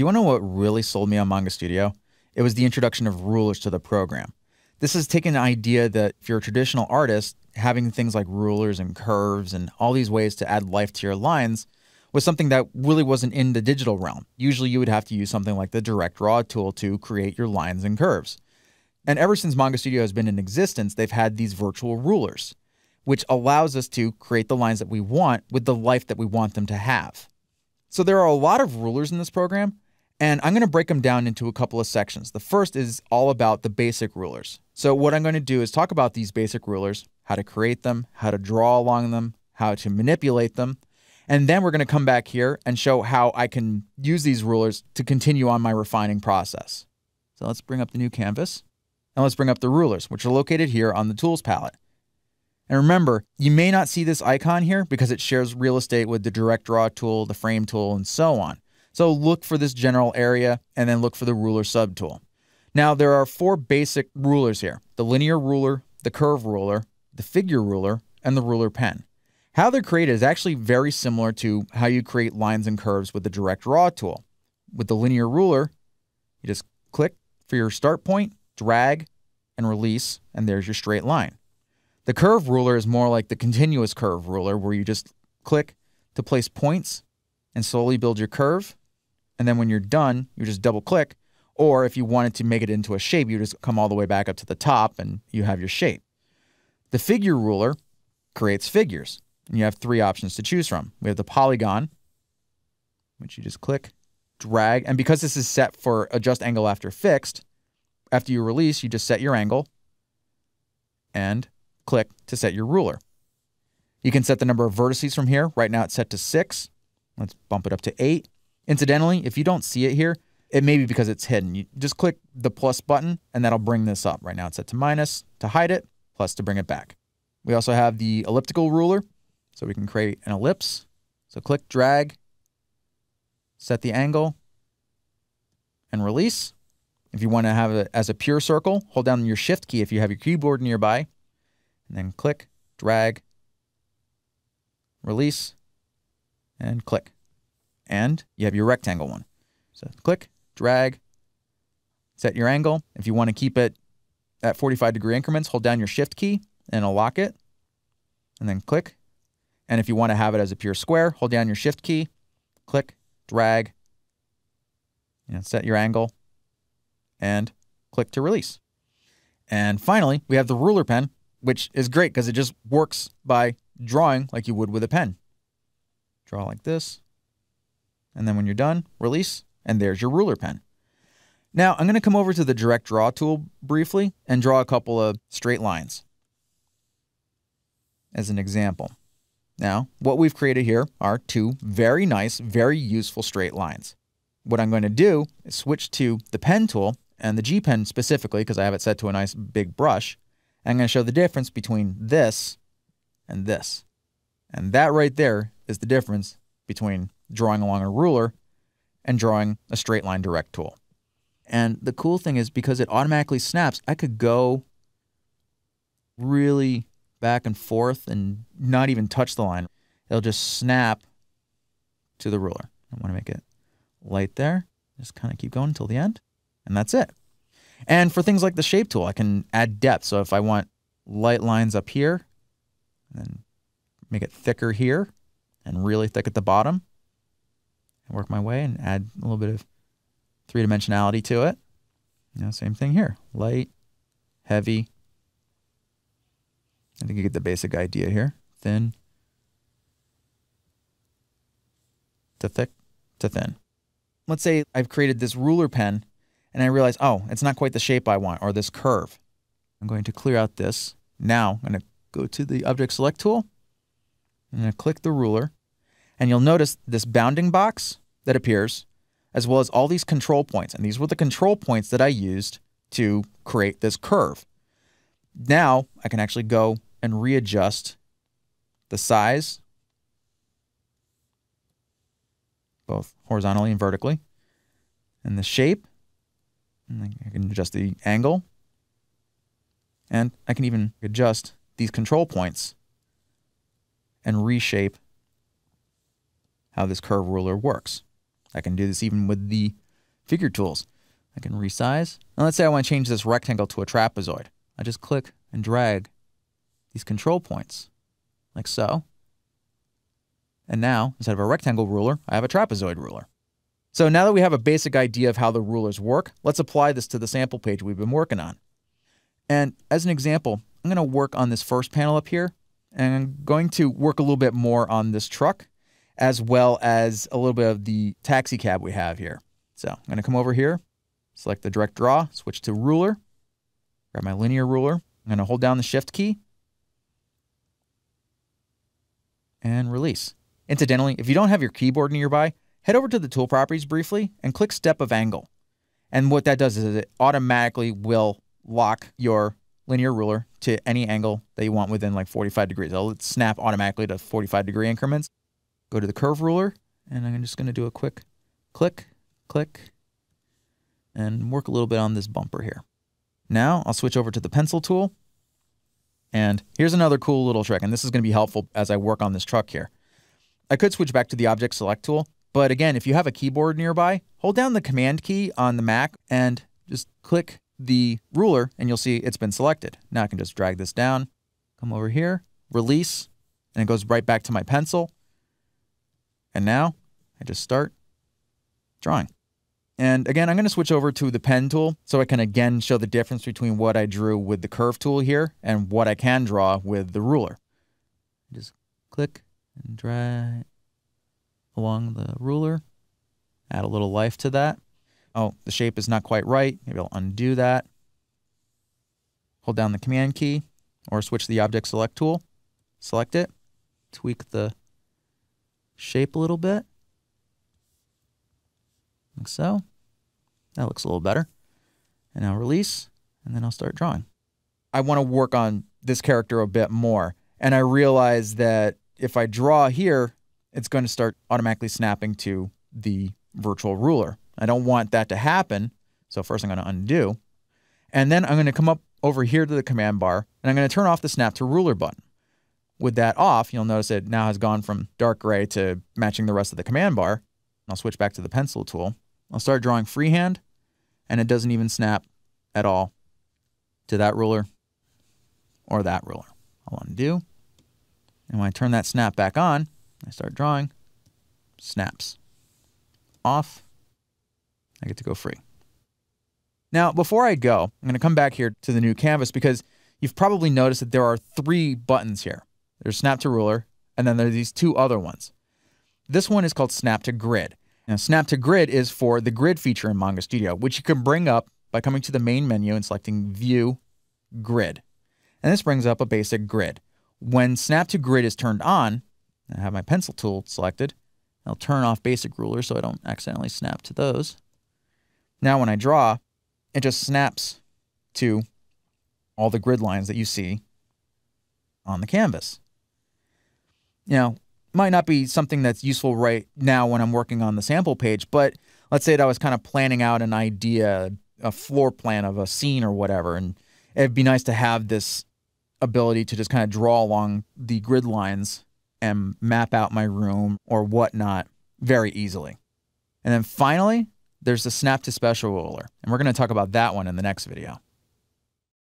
you want to know what really sold me on Manga Studio? It was the introduction of rulers to the program. This has taken an idea that if you're a traditional artist, having things like rulers and curves and all these ways to add life to your lines was something that really wasn't in the digital realm. Usually you would have to use something like the direct draw tool to create your lines and curves. And ever since Manga Studio has been in existence, they've had these virtual rulers, which allows us to create the lines that we want with the life that we want them to have. So there are a lot of rulers in this program, and I'm going to break them down into a couple of sections. The first is all about the basic rulers. So what I'm going to do is talk about these basic rulers, how to create them, how to draw along them, how to manipulate them, and then we're going to come back here and show how I can use these rulers to continue on my refining process. So let's bring up the new canvas. And let's bring up the rulers, which are located here on the tools palette. And remember, you may not see this icon here because it shares real estate with the direct draw tool, the frame tool, and so on. So look for this general area and then look for the ruler subtool. Now there are four basic rulers here, the linear ruler, the curve ruler, the figure ruler, and the ruler pen. How they're created is actually very similar to how you create lines and curves with the direct draw tool. With the linear ruler, you just click for your start point, drag, and release, and there's your straight line. The curve ruler is more like the continuous curve ruler where you just click to place points and slowly build your curve. And then when you're done, you just double click. Or if you wanted to make it into a shape, you just come all the way back up to the top and you have your shape. The figure ruler creates figures. And you have three options to choose from. We have the polygon, which you just click, drag. And because this is set for adjust angle after fixed, after you release, you just set your angle and click to set your ruler. You can set the number of vertices from here. Right now it's set to six. Let's bump it up to eight. Incidentally, if you don't see it here, it may be because it's hidden. You just click the plus button and that'll bring this up. Right now it's set to minus to hide it, plus to bring it back. We also have the elliptical ruler. So we can create an ellipse. So click, drag, set the angle, and release. If you want to have it as a pure circle, hold down your shift key if you have your keyboard nearby, and then click, drag, release, and click. And you have your rectangle one. So click, drag, set your angle. If you want to keep it at 45 degree increments, hold down your shift key and it'll lock it. And then click, and if you want to have it as a pure square, hold down your shift key, click, drag, and set your angle, and click to release. And finally, we have the ruler pen, which is great because it just works by drawing like you would with a pen. Draw like this. And then when you're done, release, and there's your ruler pen. Now, I'm going to come over to the direct draw tool briefly and draw a couple of straight lines as an example. Now, what we've created here are two very nice, very useful straight lines. What I'm going to do is switch to the pen tool and the G pen specifically because I have it set to a nice big brush. I'm going to show the difference between this and this. And that right there is the difference between drawing along a ruler and drawing a straight line direct tool. And the cool thing is because it automatically snaps, I could go really back and forth and not even touch the line. It'll just snap to the ruler. I want to make it light there. Just kind of keep going until the end. And that's it. And for things like the shape tool, I can add depth. So if I want light lines up here, then make it thicker here and really thick at the bottom, and work my way and add a little bit of three dimensionality to it. You know, same thing here. Light, heavy, I think you get the basic idea here. Thin to thick to thin. Let's say I've created this ruler pen and I realize, oh, it's not quite the shape I want or this curve. I'm going to clear out this. Now I'm going to go to the object select tool. I'm going to click the ruler and you'll notice this bounding box that appears as well as all these control points. And these were the control points that I used to create this curve. Now I can actually go and readjust the size, both horizontally and vertically, and the shape. And I can adjust the angle. And I can even adjust these control points and reshape how this curve ruler works. I can do this even with the figure tools. I can resize. Now let's say I want to change this rectangle to a trapezoid. I just click and drag these control points, like so. And now, instead of a rectangle ruler, I have a trapezoid ruler. So now that we have a basic idea of how the rulers work, let's apply this to the sample page we've been working on. And as an example, I'm going to work on this first panel up here, and I'm going to work a little bit more on this truck, as well as a little bit of the taxi cab we have here. So I'm going to come over here, select the direct draw, switch to ruler, grab my linear ruler. I'm going to hold down the shift key and release. Incidentally, if you don't have your keyboard nearby, head over to the tool properties briefly and click step of angle. And what that does is it automatically will lock your linear ruler to any angle that you want within like 45 degrees. It'll snap automatically to 45 degree increments. Go to the curve ruler, and I'm just going to do a quick click, click, and work a little bit on this bumper here. Now I'll switch over to the pencil tool. And here's another cool little trick, and this is going to be helpful as I work on this truck here. I could switch back to the object select tool, but again, if you have a keyboard nearby, hold down the command key on the Mac and just click the ruler and you'll see it's been selected. Now I can just drag this down, come over here, release, and it goes right back to my pencil. And now I just start drawing. And again, I'm going to switch over to the pen tool so I can again show the difference between what I drew with the curve tool here and what I can draw with the ruler. Just click and drag along the ruler. Add a little life to that. Oh, the shape is not quite right. Maybe I'll undo that. Hold down the command key or switch the object select tool. Select it. Tweak the shape a little bit. Like so. That looks a little better. And now release, and then I'll start drawing. I want to work on this character a bit more. And I realize that if I draw here, it's going to start automatically snapping to the virtual ruler. I don't want that to happen. So first I'm going to undo. And then I'm going to come up over here to the command bar and I'm going to turn off the snap to ruler button. With that off, you'll notice it now has gone from dark gray to matching the rest of the command bar. I'll switch back to the pencil tool. I'll start drawing freehand and it doesn't even snap at all to that ruler or that ruler. I'll undo. And when I turn that snap back on, I start drawing, snaps off. I get to go free. Now, before I go, I'm going to come back here to the new canvas because you've probably noticed that there are three buttons here. There's snap to ruler, and then there are these two other ones. This one is called snap to grid. Now, snap to grid is for the grid feature in Manga Studio, which you can bring up by coming to the main menu and selecting view grid. And this brings up a basic grid. When snap to grid is turned on, I have my pencil tool selected. I'll turn off basic ruler so I don't accidentally snap to those. Now when I draw, it just snaps to all the grid lines that you see on the canvas. Now, might not be something that's useful right now when I'm working on the sample page, but let's say that I was kind of planning out an idea, a floor plan of a scene or whatever, and it'd be nice to have this ability to just kind of draw along the grid lines and map out my room or whatnot very easily. And then finally, there's the snap to special ruler. And we're going to talk about that one in the next video.